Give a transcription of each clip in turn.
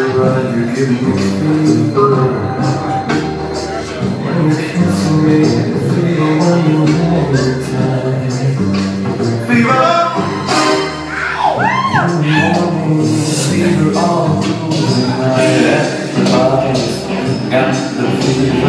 you give me fever. When you kiss me, fever when you. Fever! Fever all through the night. Got the fever.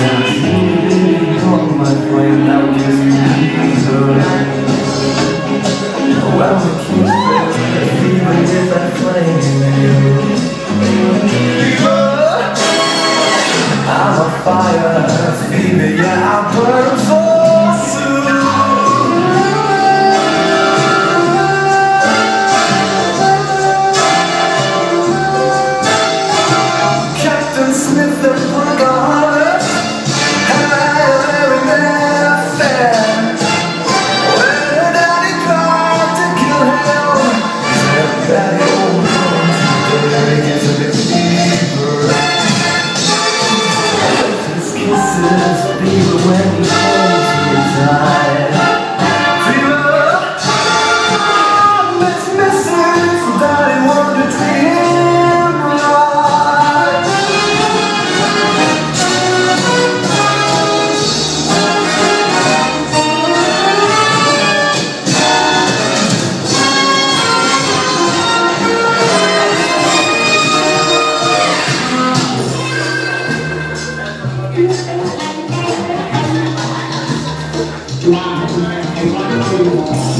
Said, Julie, you're my flame, now kiss me, her. When we keep is that flame in you. I'm a fire, yeah, I burn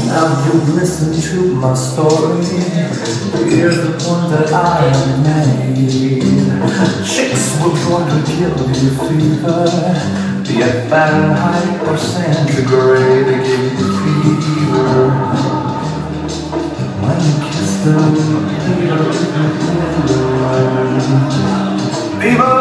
Now you've listened to my story? Here's the point that I have made. Chicks will try to kill you fever Be it Fahrenheit or centigrade They give you fever. When you kiss them, fever. Fever